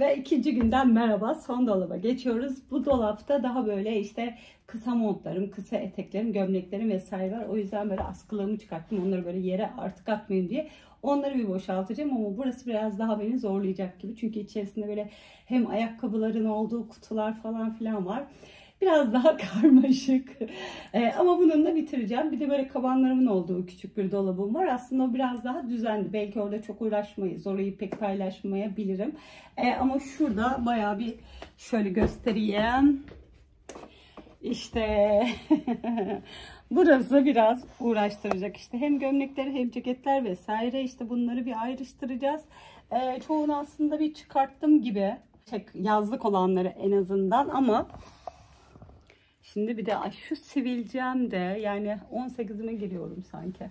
Ve ikinci günden merhaba son dolaba geçiyoruz. Bu dolapta daha böyle işte kısa montlarım, kısa eteklerim, gömleklerim vesaire var. O yüzden böyle askılığımı çıkarttım. Onları böyle yere artık atmayayım diye. Onları bir boşaltacağım ama burası biraz daha beni zorlayacak gibi. Çünkü içerisinde böyle hem ayakkabıların olduğu kutular falan filan var. Biraz daha karmaşık. Ee, ama bununla bitireceğim. Bir de böyle kabanlarımın olduğu küçük bir dolabım var. Aslında o biraz daha düzenli. Belki orada çok uğraşmayız. Orayı pek paylaşmayabilirim. Ee, ama şurada bayağı bir şöyle göstereyim. İşte burası biraz uğraştıracak. İşte hem gömlekleri hem ceketler vesaire işte bunları bir ayrıştıracağız. Ee, çoğunu aslında bir çıkarttım gibi. Yazlık olanları en azından ama Şimdi bir de ay şu sivilcem de yani 18'ime giriyorum sanki.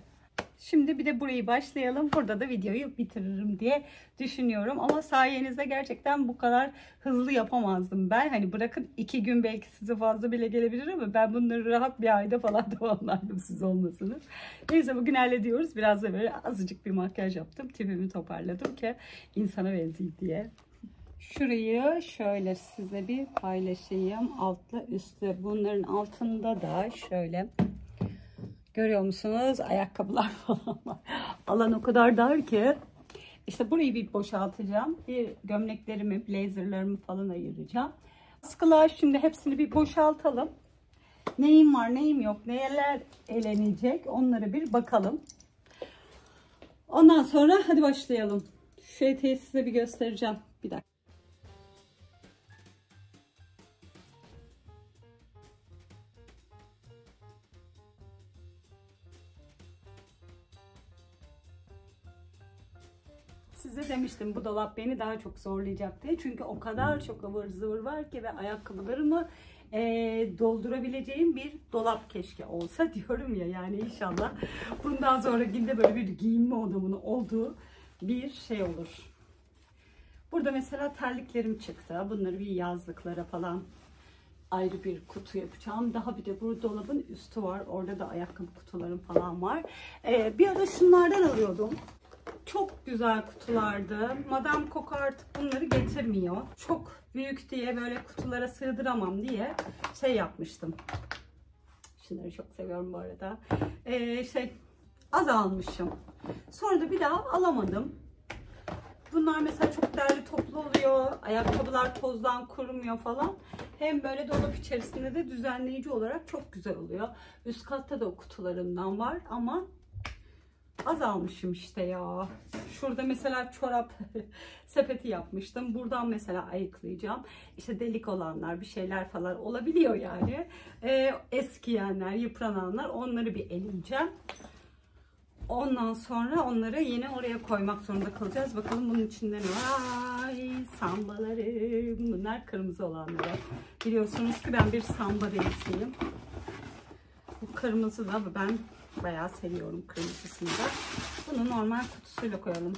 Şimdi bir de burayı başlayalım. Burada da videoyu bitiririm diye düşünüyorum. Ama sayenizde gerçekten bu kadar hızlı yapamazdım ben. Hani bırakın iki gün belki size fazla bile gelebilir ama ben bunları rahat bir ayda falan tamamlardım siz olmasınız. Neyse bugün hallediyoruz. Biraz da böyle azıcık bir makyaj yaptım. Tipimi toparladım ki insana benzeyeyim diye. Şurayı şöyle size bir paylaşayım. Altla üstlü. Bunların altında da şöyle görüyor musunuz? Ayakkabılar falan. Alan o kadar dar ki. İşte burayı bir boşaltacağım. Bir gömleklerimi, blazerlarımı falan ayıracağım. Askılar şimdi hepsini bir boşaltalım. Neyim var, neyim yok, neler elenecek onları bir bakalım. Ondan sonra hadi başlayalım. Şu size bir göstereceğim. Bir dakika. Size demiştim bu dolap beni daha çok zorlayacak diye. Çünkü o kadar çok ıvır zıvır var ki ve ayakkabılarımı e, doldurabileceğim bir dolap keşke olsa diyorum ya. Yani inşallah bundan sonra günde böyle bir giyinme odamının olduğu bir şey olur. Burada mesela terliklerim çıktı. Bunları bir yazlıklara falan ayrı bir kutu yapacağım. Daha bir de bu dolabın üstü var. Orada da ayakkabı kutularım falan var. Ee, bir ara şunlardan alıyordum. Çok güzel kutulardı. Madame Coco artık bunları getirmiyor. Çok büyük diye böyle kutulara sığdıramam diye şey yapmıştım. Şunları çok seviyorum bu arada. Ee, şey az almışım. Sonra da bir daha alamadım. Bunlar mesela çok değerli toplu oluyor. Ayakkabılar tozdan kurumuyor falan. Hem böyle dolap içerisinde de düzenleyici olarak çok güzel oluyor. Üst katta da o kutularımdan var ama az almışım işte ya. Şurada mesela çorap sepeti yapmıştım. Buradan mesela ayıklayacağım. İşte delik olanlar bir şeyler falan olabiliyor yani. Ee, eskiyenler, yıprananlar onları bir eleyeceğim. Ondan sonra onları yine oraya koymak zorunda kalacağız. Bakalım bunun içinde ne var? Ay sambalarım. Bunlar kırmızı olanları. Biliyorsunuz ki ben bir samba delisiyim. Bu kırmızı da ben bayağı seviyorum kırmızısını da. Bunu normal kutusuyla koyalım.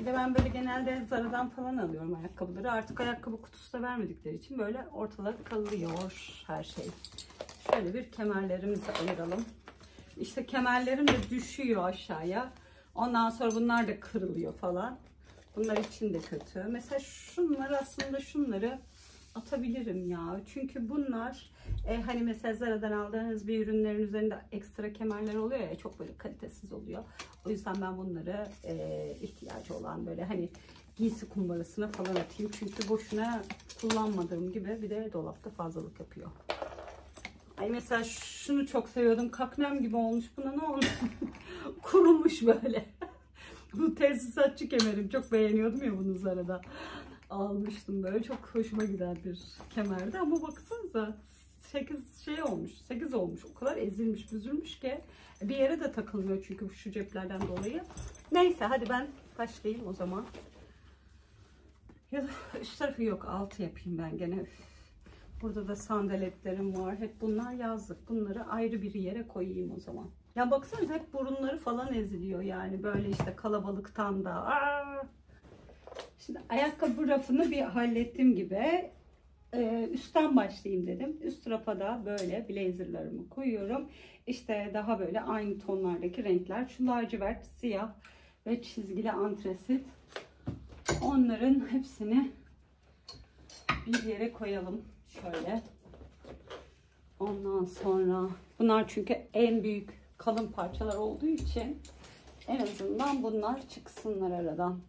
Bir de ben böyle genelde Zara'dan falan alıyorum ayakkabıları. Artık ayakkabı kutusu da vermedikleri için böyle ortalık kalıyor her şey. Şöyle bir kemerlerimizi ayıralım. İşte kemerlerim de düşüyor aşağıya. Ondan sonra bunlar da kırılıyor falan. Bunlar için de kötü. Mesela şunları aslında şunları atabilirim ya. Çünkü bunlar e, hani mesela Zara'dan aldığınız bir ürünlerin üzerinde ekstra kemerler oluyor ya çok böyle kalitesiz oluyor. O yüzden ben bunları e, ihtiyacı olan böyle hani giysi kumbarasına falan atayım. Çünkü boşuna kullanmadığım gibi bir de dolapta fazlalık yapıyor. Ay mesela şunu çok seviyordum. Kaknem gibi olmuş. Buna ne olmuş? Kurumuş böyle. Bu tesisatçı kemerim. Çok beğeniyordum ya bunu Zara'da. Almıştım böyle. Çok hoşuma giden bir kemerdi. Ama baksanıza 8 şey olmuş. 8 olmuş. O kadar ezilmiş, büzülmüş ki. Bir yere de takılmıyor çünkü şu ceplerden dolayı. Neyse hadi ben başlayayım o zaman. Ya da üst tarafı yok. Altı yapayım ben gene. Burada da sandaletlerim var. Hep bunlar yazlık. Bunları ayrı bir yere koyayım o zaman. Ya baksanıza hep burunları falan eziliyor yani. Böyle işte kalabalıktan da. Aa! Şimdi ayakkabı rafını bir hallettim gibi. Ee, üstten başlayayım dedim. Üst rafa da böyle blazerlarımı koyuyorum. İşte daha böyle aynı tonlardaki renkler. Şu lacivert, siyah ve çizgili antresit. Onların hepsini bir yere koyalım. Şöyle. Ondan sonra bunlar çünkü en büyük kalın parçalar olduğu için en azından bunlar çıksınlar aradan.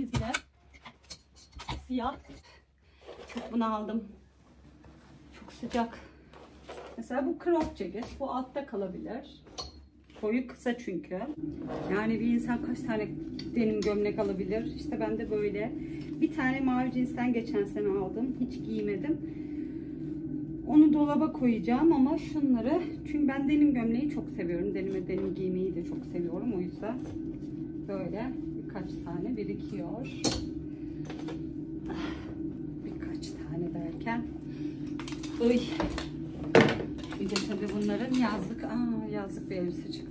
Çizgiler siyah. Çok bunu aldım. Çok sıcak. Mesela bu crop ceket. Bu altta kalabilir. Boyu kısa çünkü. Yani bir insan kaç tane denim gömlek alabilir? İşte ben de böyle. Bir tane mavi cinsten geçen sene aldım. Hiç giymedim. Onu dolaba koyacağım ama şunları çünkü ben denim gömleği çok seviyorum. Denime denim giymeyi de çok seviyorum. O yüzden böyle birkaç tane birikiyor. Birkaç tane derken Uy. Bir de tabii bunların yazlık, aa yazlık bir elbise çıktı.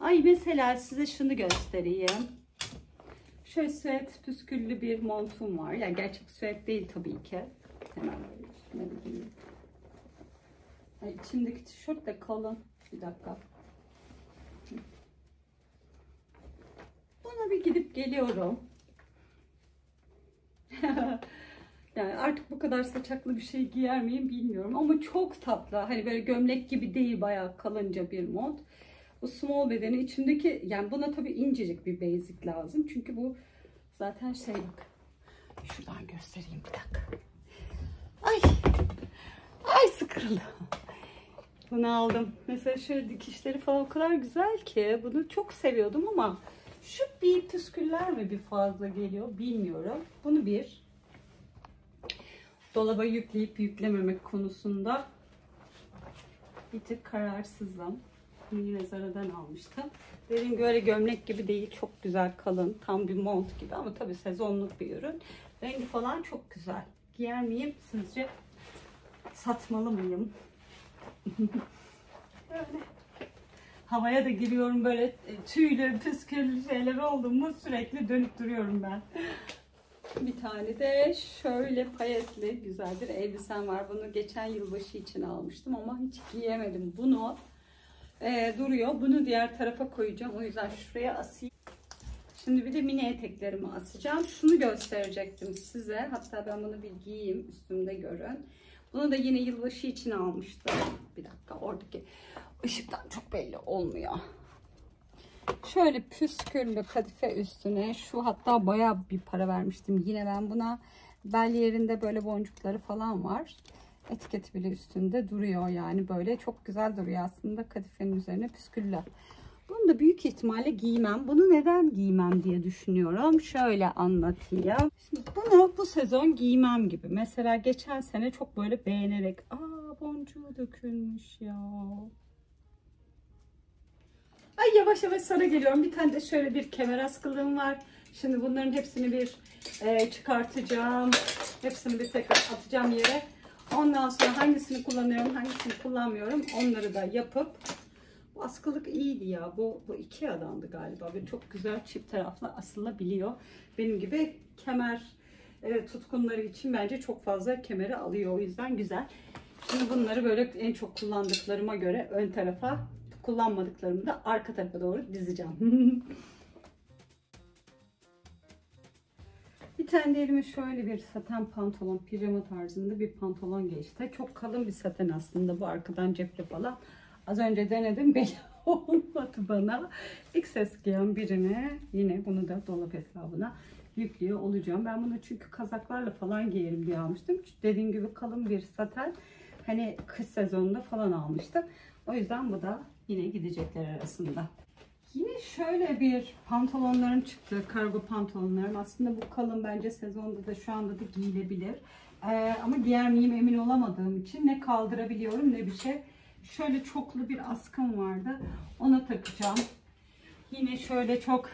Ay mesela size şunu göstereyim. Şöyle süet püsküllü bir montum var. Yani gerçek süet değil tabii ki. Hemen böyle üstüne bir giyeyim. Ay, içimdeki tişört de kalın. Bir dakika. Buna bir gidip geliyorum. yani artık bu kadar saçaklı bir şey giyer miyim bilmiyorum ama çok tatlı. Hani böyle gömlek gibi değil bayağı kalınca bir mont. Bu small bedeni içindeki yani buna tabii incecik bir basic lazım. Çünkü bu zaten şey bak. Şuradan göstereyim bir dakika. Ay. Ay sıkıldım. Bunu aldım. Mesela şöyle dikişleri falan o kadar güzel ki. Bunu çok seviyordum ama şu bir püsküller mi bir fazla geliyor bilmiyorum. Bunu bir dolaba yükleyip yüklememek konusunda bir tık kararsızım. Bunu yine Zara'dan almıştım. Gibi öyle gömlek gibi değil. Çok güzel kalın. Tam bir mont gibi ama tabii sezonluk bir ürün. Rengi falan çok güzel. Giyer miyim sizce? Satmalı mıyım? böyle havaya da giriyorum böyle e, tüylü püsküllü şeyler oldu mu sürekli dönüp duruyorum ben. Bir tane de şöyle payetli güzel bir elbisem var. Bunu geçen yılbaşı için almıştım ama hiç giyemedim. Bunu e, duruyor. Bunu diğer tarafa koyacağım. O yüzden şuraya asayım. Şimdi bir de mini eteklerimi asacağım. Şunu gösterecektim size. Hatta ben bunu bir giyeyim üstümde görün. Bunu da yine yılbaşı için almıştım. Bir dakika oradaki ışıktan çok belli olmuyor. Şöyle püsküllü kadife üstüne şu hatta bayağı bir para vermiştim. Yine ben buna bel yerinde böyle boncukları falan var. Etiketi bile üstünde duruyor yani böyle çok güzel duruyor aslında kadifenin üzerine püsküllü. Bunu da büyük ihtimalle giymem. Bunu neden giymem diye düşünüyorum. Şöyle anlatayım. Şimdi bunu bu sezon giymem gibi. Mesela geçen sene çok böyle beğenerek aa boncuğu dökülmüş ya. Ay yavaş yavaş sana geliyorum. Bir tane de şöyle bir kemer askılığım var. Şimdi bunların hepsini bir e, çıkartacağım. Hepsini bir tekrar atacağım yere. Ondan sonra hangisini kullanıyorum, hangisini kullanmıyorum onları da yapıp askılık iyiydi ya. Bu, bu iki adamdı galiba. Ve çok güzel çift taraflı asılabiliyor. Benim gibi kemer e, tutkunları için bence çok fazla kemeri alıyor. O yüzden güzel. Şimdi bunları böyle en çok kullandıklarıma göre ön tarafa kullanmadıklarımı da arka tarafa doğru dizeceğim. bir tane de elime şöyle bir saten pantolon, pijama tarzında bir pantolon geçti. Çok kalın bir saten aslında bu arkadan cepli falan. Az önce denedim belli olmadı bana. XS giyen birine yine bunu da dolap hesabına yüklüyor olacağım. Ben bunu çünkü kazaklarla falan giyerim diye almıştım. Dediğim gibi kalın bir saten. Hani kış sezonunda falan almıştım. O yüzden bu da yine gidecekler arasında. Yine şöyle bir pantolonlarım çıktı. Kargo pantolonlarım. Aslında bu kalın bence sezonda da şu anda da giyilebilir. Ee, ama giyer miyim emin olamadığım için ne kaldırabiliyorum ne bir şey. Şöyle çoklu bir askım vardı. Ona takacağım. Yine şöyle çok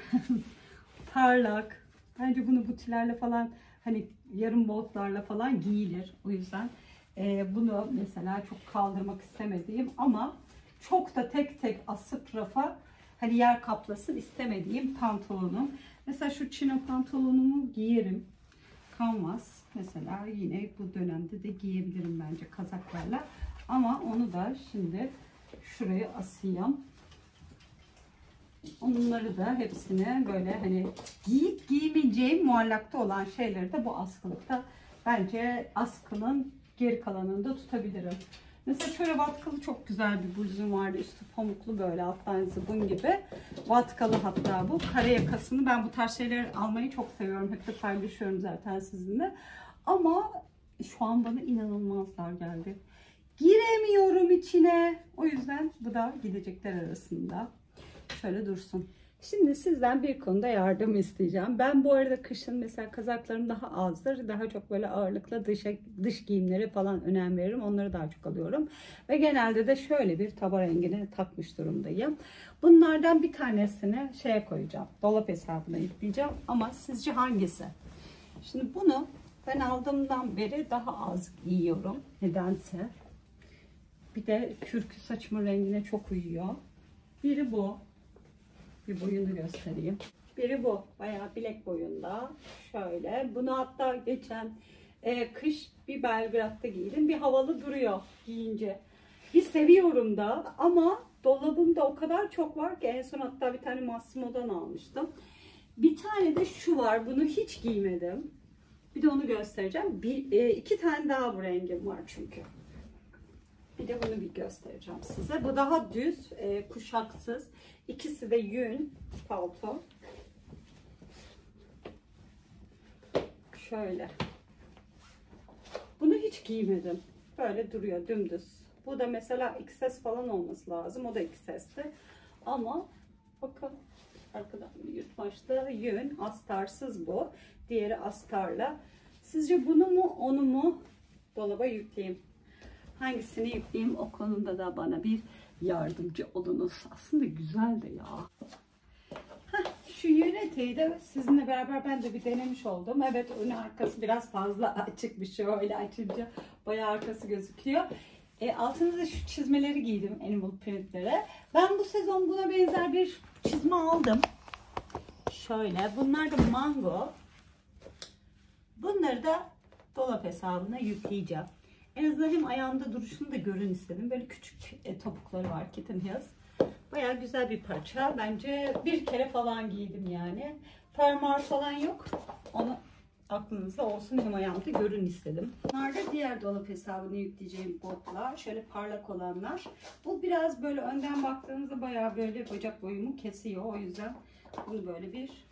parlak. Bence bunu butilerle falan hani yarım botlarla falan giyilir. O yüzden e, bunu mesela çok kaldırmak istemediğim ama çok da tek tek asıp rafa hani yer kaplasın istemediğim pantolonum. Mesela şu çino pantolonumu giyerim. Canvas mesela yine bu dönemde de giyebilirim bence kazaklarla. Ama onu da şimdi şuraya asayım. Onları da hepsini böyle hani giyip giymeyeceğim muallakta olan şeyleri de bu askılıkta bence askının geri kalanında tutabilirim. Mesela şöyle vatkalı çok güzel bir bluzum vardı. Üstü pamuklu böyle alttan zıbın gibi. Vatkalı hatta bu. Kare yakasını ben bu tarz şeyler almayı çok seviyorum. Hep de paylaşıyorum zaten sizinle. Ama şu an bana inanılmaz dar geldi. Giremiyorum içine. O yüzden bu da gidecekler arasında. Şöyle dursun. Şimdi sizden bir konuda yardım isteyeceğim. Ben bu arada kışın mesela kazaklarım daha azdır. Daha çok böyle ağırlıkla dışa, dış giyimlere falan önem veririm. Onları daha çok alıyorum. Ve genelde de şöyle bir taba rengini takmış durumdayım. Bunlardan bir tanesini şeye koyacağım. Dolap hesabına yükleyeceğim. Ama sizce hangisi? Şimdi bunu ben aldığımdan beri daha az giyiyorum. Nedense. Bir de kürkü saçımın rengine çok uyuyor. Biri bu. Bir boyunu göstereyim. Biri bu. Bayağı bilek boyunda. Şöyle. Bunu hatta geçen e, kış bir Belgrad'da giydim. Bir havalı duruyor giyince. Bir seviyorum da ama dolabımda o kadar çok var ki en son hatta bir tane Massimo'dan almıştım. Bir tane de şu var. Bunu hiç giymedim. Bir de onu göstereceğim. Bir, e, iki tane daha bu rengim var çünkü. Bir de bunu bir göstereceğim size. Bu daha düz, e, kuşaksız. İkisi de yün palto. Şöyle. Bunu hiç giymedim. Böyle duruyor dümdüz. Bu da mesela XS falan olması lazım. O da XS'ti. Ama bakın arkadan yırtmaçta yün. Astarsız bu. Diğeri astarla. Sizce bunu mu onu mu dolaba yükleyeyim? Hangisini yükleyeyim o konuda da bana bir yardımcı olunuz. Aslında güzel de ya. Heh, şu yün eteği de sizinle beraber ben de bir denemiş oldum. Evet ön arkası biraz fazla açık bir şey. Öyle açınca bayağı arkası gözüküyor. E, altına da şu çizmeleri giydim Animal Print'lere. Ben bu sezon buna benzer bir çizme aldım. Şöyle. Bunlar da mango. Bunları da dolap hesabına yükleyeceğim. En azından hem ayağımda duruşunu da görün istedim. Böyle küçük e, topukları var Kitten Heels. Baya güzel bir parça. Bence bir kere falan giydim yani. Fermuar falan yok. Onu aklınızda olsun hem ayağımda görün istedim. Bunlar diğer dolap hesabını yükleyeceğim botlar. Şöyle parlak olanlar. Bu biraz böyle önden baktığınızda baya böyle bacak boyumu kesiyor. O yüzden bunu böyle bir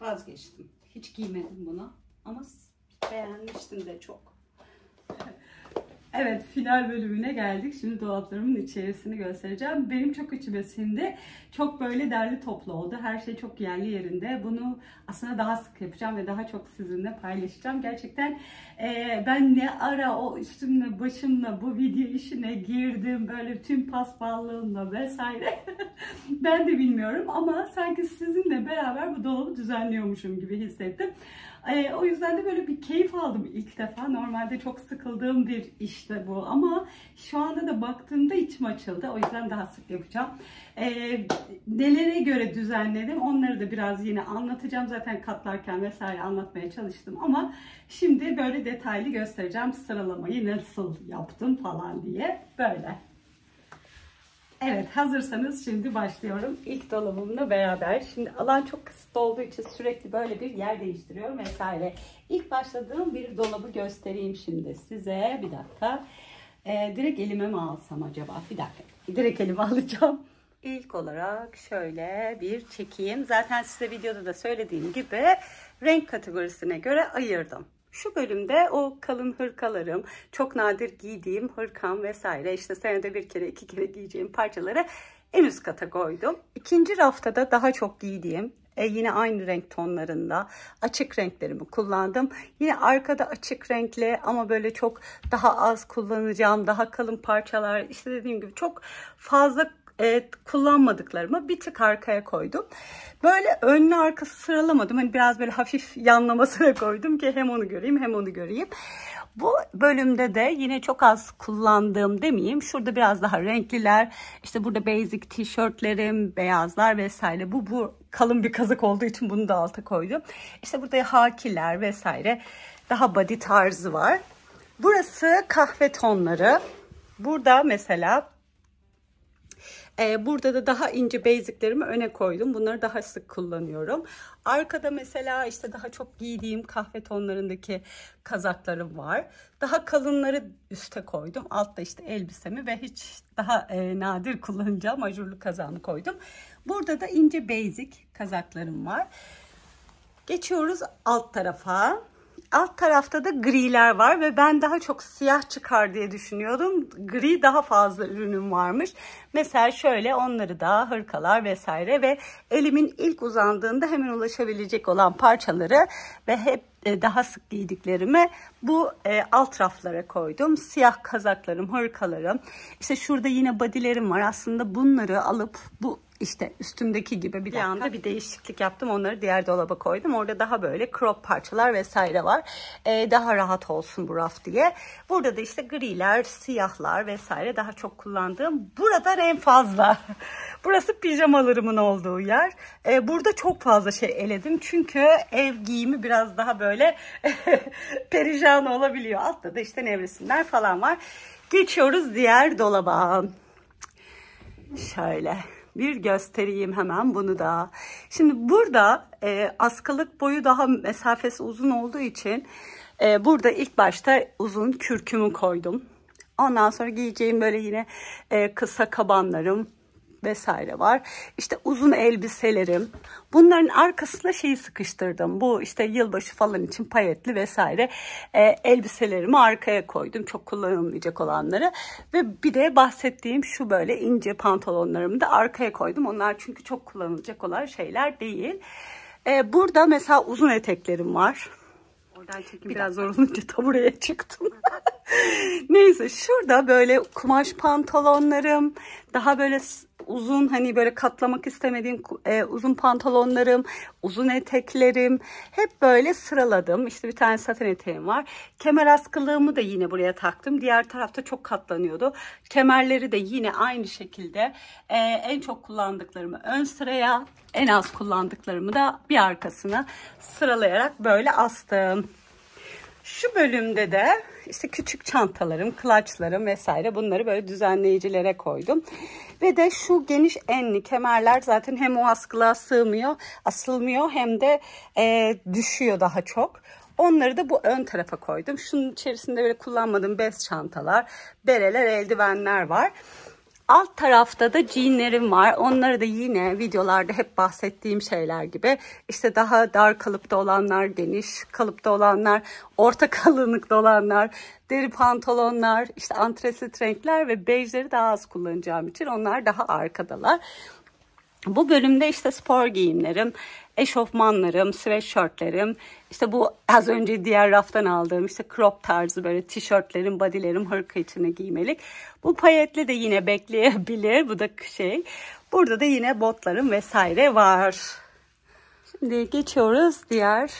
vazgeçtim. Hiç giymedim bunu. Ama beğenmiştim de çok. Evet final bölümüne geldik. Şimdi dolaplarımın içerisini göstereceğim. Benim çok içime sindi. Çok böyle derli toplu oldu. Her şey çok yerli yerinde. Bunu aslında daha sık yapacağım ve daha çok sizinle paylaşacağım. Gerçekten e, ben ne ara o üstümle başımla bu video işine girdim. Böyle tüm paspallığımla vesaire. ben de bilmiyorum ama sanki sizinle beraber bu dolabı düzenliyormuşum gibi hissettim. E, o yüzden de böyle bir keyif aldım ilk defa. Normalde çok sıkıldığım bir işte bu ama şu anda da baktığımda içim açıldı. O yüzden daha sık yapacağım. E, nelere göre düzenledim onları da biraz yine anlatacağım. Zaten katlarken vesaire anlatmaya çalıştım ama şimdi böyle detaylı göstereceğim sıralamayı nasıl yaptım falan diye böyle. Evet hazırsanız şimdi başlıyorum. İlk dolabımla beraber. Şimdi alan çok kısıtlı olduğu için sürekli böyle bir yer değiştiriyorum vesaire. İlk başladığım bir dolabı göstereyim şimdi size. Bir dakika. Ee, direkt elime mi alsam acaba? Bir dakika. Direkt elime alacağım. İlk olarak şöyle bir çekeyim. Zaten size videoda da söylediğim gibi renk kategorisine göre ayırdım. Şu bölümde o kalın hırkalarım, çok nadir giydiğim hırkam vesaire işte senede bir kere iki kere giyeceğim parçaları en üst kata koydum. İkinci rafta da daha çok giydiğim e, yine aynı renk tonlarında açık renklerimi kullandım. Yine arkada açık renkli ama böyle çok daha az kullanacağım daha kalın parçalar işte dediğim gibi çok fazla e, kullanmadıklarımı bir tık arkaya koydum. Böyle önlü arkası sıralamadım. Hani biraz böyle hafif yanlamasına koydum ki hem onu göreyim hem onu göreyim. Bu bölümde de yine çok az kullandığım demeyeyim. Şurada biraz daha renkliler. İşte burada basic tişörtlerim, beyazlar vesaire. Bu bu kalın bir kazık olduğu için bunu da alta koydum. İşte burada hakiler vesaire. Daha body tarzı var. Burası kahve tonları. Burada mesela ee, burada da daha ince basiclerimi öne koydum. Bunları daha sık kullanıyorum. Arkada mesela işte daha çok giydiğim kahve tonlarındaki kazaklarım var. Daha kalınları üste koydum. Altta işte elbisemi ve hiç daha e, nadir kullanacağım ajurlu kazağını koydum. Burada da ince basic kazaklarım var. Geçiyoruz alt tarafa. Alt tarafta da griler var ve ben daha çok siyah çıkar diye düşünüyordum. Gri daha fazla ürünüm varmış. Mesela şöyle onları da hırkalar vesaire ve elimin ilk uzandığında hemen ulaşabilecek olan parçaları ve hep e, daha sık giydiklerimi bu e, alt raflara koydum. Siyah kazaklarım, hırkalarım. İşte şurada yine badilerim var. Aslında bunları alıp bu işte üstümdeki gibi bir, bir anda bir değişiklik yaptım. Onları diğer dolaba koydum. Orada daha böyle crop parçalar vesaire var. Ee, daha rahat olsun bu raf diye. Burada da işte griler, siyahlar vesaire daha çok kullandığım. Burada en fazla. Burası pijamalarımın olduğu yer. Ee, burada çok fazla şey eledim. Çünkü ev giyimi biraz daha böyle perişan olabiliyor. Altta da işte nevresimler falan var. Geçiyoruz diğer dolaba. Şöyle bir göstereyim hemen bunu da. Şimdi burada e, askılık boyu daha mesafesi uzun olduğu için e, burada ilk başta uzun kürkümü koydum. Ondan sonra giyeceğim böyle yine e, kısa kabanlarım, vesaire var. İşte uzun elbiselerim. Bunların arkasına şeyi sıkıştırdım. Bu işte yılbaşı falan için payetli vesaire e, elbiselerimi arkaya koydum. Çok kullanılmayacak olanları. Ve bir de bahsettiğim şu böyle ince pantolonlarımı da arkaya koydum. Onlar çünkü çok kullanılacak olan şeyler değil. E, burada mesela uzun eteklerim var. Oradan çekim biraz zor olunca tabureye çıktım. Neyse şurada böyle kumaş pantolonlarım, daha böyle uzun hani böyle katlamak istemediğim e, uzun pantolonlarım, uzun eteklerim hep böyle sıraladım. İşte bir tane saten eteğim var. Kemer askılığımı da yine buraya taktım. Diğer tarafta çok katlanıyordu. Kemerleri de yine aynı şekilde e, en çok kullandıklarımı ön sıraya, en az kullandıklarımı da bir arkasına sıralayarak böyle astım. Şu bölümde de işte küçük çantalarım, klaçlarım vesaire bunları böyle düzenleyicilere koydum. Ve de şu geniş enli kemerler zaten hem o askılığa sığmıyor, asılmıyor hem de e, düşüyor daha çok. Onları da bu ön tarafa koydum. Şunun içerisinde böyle kullanmadığım bez çantalar, bereler, eldivenler var. Alt tarafta da jeanlerim var. Onları da yine videolarda hep bahsettiğim şeyler gibi. İşte daha dar kalıpta olanlar, geniş kalıpta olanlar, orta kalınlıkta olanlar, deri pantolonlar, işte antresit renkler ve bejleri daha az kullanacağım için onlar daha arkadalar. Bu bölümde işte spor giyimlerim, eşofmanlarım, sweatshirtlerim, işte bu az önce diğer raftan aldığım işte crop tarzı böyle tişörtlerim, bodylerim hırka içine giymelik. Bu payetli de yine bekleyebilir. Bu da şey. Burada da yine botlarım vesaire var. Şimdi geçiyoruz diğer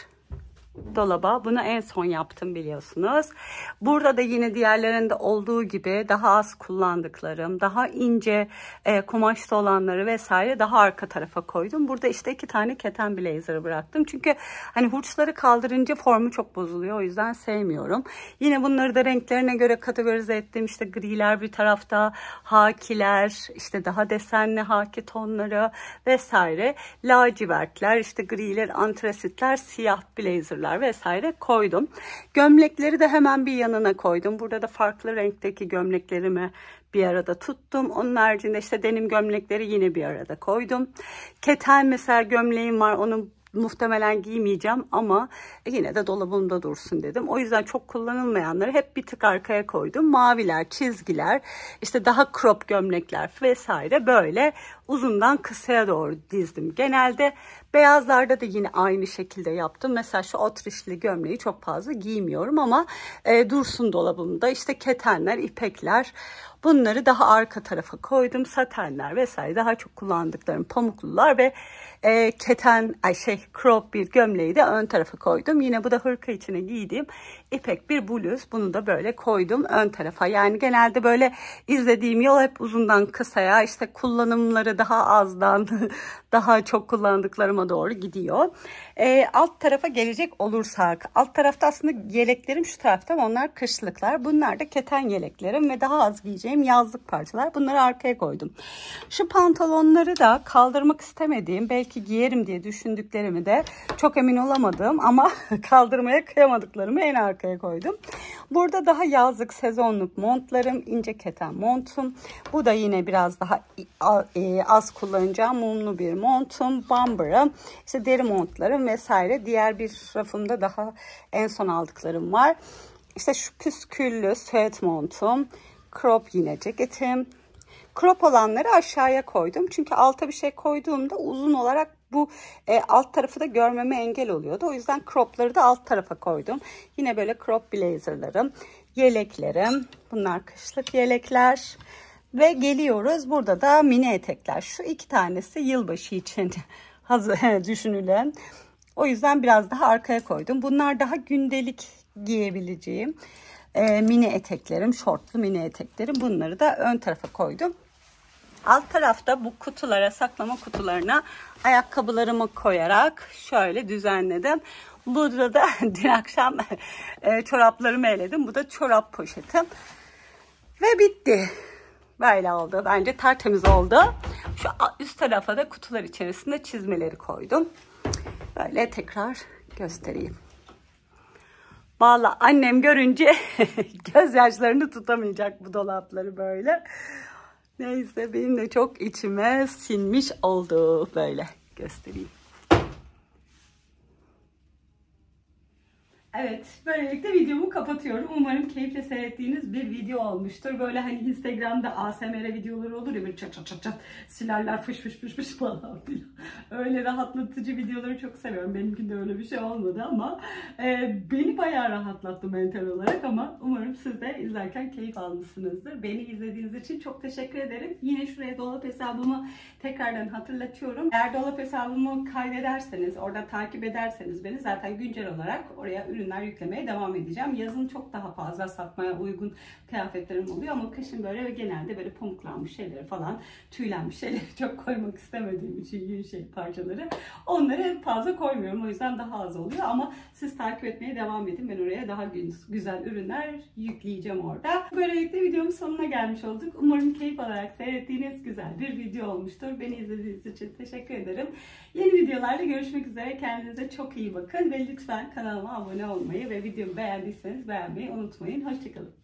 dolaba. Bunu en son yaptım biliyorsunuz. Burada da yine diğerlerinde olduğu gibi daha az kullandıklarım, daha ince e, kumaşlı olanları vesaire daha arka tarafa koydum. Burada işte iki tane keten blazer bıraktım. Çünkü hani hurçları kaldırınca formu çok bozuluyor. O yüzden sevmiyorum. Yine bunları da renklerine göre kategorize ettim. İşte griler bir tarafta, hakiler, işte daha desenli haki tonları vesaire. Lacivertler, işte griler, antrasitler, siyah blazer bluzlar vesaire koydum. Gömlekleri de hemen bir yanına koydum. Burada da farklı renkteki gömleklerimi bir arada tuttum. Onun haricinde işte denim gömlekleri yine bir arada koydum. Keten mesela gömleğim var. Onu muhtemelen giymeyeceğim ama yine de dolabımda dursun dedim. O yüzden çok kullanılmayanları hep bir tık arkaya koydum. Maviler, çizgiler, işte daha crop gömlekler vesaire böyle uzundan kısaya doğru dizdim. Genelde beyazlarda da yine aynı şekilde yaptım. Mesela şu otrişli gömleği çok fazla giymiyorum ama e, dursun dolabımda. İşte ketenler, ipekler bunları daha arka tarafa koydum. Satenler vesaire daha çok kullandıklarım pamuklular ve e, keten ay şey crop bir gömleği de ön tarafa koydum. Yine bu da hırka içine giydiğim ipek bir bluz. Bunu da böyle koydum ön tarafa. Yani genelde böyle izlediğim yol hep uzundan kısaya işte kullanımları daha azdan daha çok kullandıklarıma doğru gidiyor. E, alt tarafa gelecek olursak alt tarafta aslında yeleklerim şu tarafta onlar kışlıklar. Bunlar da keten yeleklerim ve daha az giyeceğim yazlık parçalar. Bunları arkaya koydum. Şu pantolonları da kaldırmak istemediğim belki giyerim diye düşündüklerimi de çok emin olamadım ama kaldırmaya kıyamadıklarımı en arkaya koydum. Burada daha yazlık sezonluk montlarım, ince keten montum. Bu da yine biraz daha e, az kullanacağım mumlu bir montum, bomber'ım, işte deri montlarım vesaire. Diğer bir rafımda daha en son aldıklarım var. İşte şu püsküllü süet montum, crop yine ceketim. Crop olanları aşağıya koydum. Çünkü alta bir şey koyduğumda uzun olarak bu e, alt tarafı da görmeme engel oluyordu. O yüzden cropları da alt tarafa koydum. Yine böyle crop blazerlarım, yeleklerim. Bunlar kışlık yelekler. Ve geliyoruz. Burada da mini etekler. Şu iki tanesi yılbaşı için düşünülen. O yüzden biraz daha arkaya koydum. Bunlar daha gündelik giyebileceğim e, mini eteklerim, şortlu mini eteklerim. Bunları da ön tarafa koydum. Alt tarafta bu kutulara, saklama kutularına ayakkabılarımı koyarak şöyle düzenledim. Burada da dün akşam e, çoraplarımı eledim. Bu da çorap poşetim. Ve bitti. Böyle oldu. Bence tertemiz oldu. Şu üst tarafa da kutular içerisinde çizmeleri koydum. Böyle tekrar göstereyim. Valla annem görünce gözyaşlarını tutamayacak bu dolapları böyle. Neyse benim de çok içime sinmiş oldu böyle göstereyim. Evet, böylelikle videomu kapatıyorum. Umarım keyifle seyrettiğiniz bir video olmuştur. Böyle hani Instagram'da ASMR videoları olur ya böyle çat çat çat çat silerler fış fış fış fış falan filan. Öyle rahatlatıcı videoları çok seviyorum. Benimkinde öyle bir şey olmadı ama e, beni bayağı rahatlattı mental olarak ama umarım siz de izlerken keyif almışsınızdır. Beni izlediğiniz için çok teşekkür ederim. Yine şuraya dolap hesabımı tekrardan hatırlatıyorum. Eğer dolap hesabımı kaydederseniz, orada takip ederseniz beni zaten güncel olarak oraya ürün ürünler yüklemeye devam edeceğim. Yazın çok daha fazla satmaya uygun kıyafetlerim oluyor ama kışın böyle genelde böyle pamuklanmış şeyleri falan, tüylenmiş şeyleri çok koymak istemediğim için yün şey parçaları. Onları fazla koymuyorum. O yüzden daha az oluyor ama siz takip etmeye devam edin. Ben oraya daha güzel ürünler yükleyeceğim orada. Böylelikle videomun sonuna gelmiş olduk. Umarım keyif alarak seyrettiğiniz güzel bir video olmuştur. Beni izlediğiniz için teşekkür ederim. Yeni videolarla görüşmek üzere. Kendinize çok iyi bakın ve lütfen kanalıma abone olmayı ve videomu beğendiyseniz beğenmeyi unutmayın. Hoşçakalın.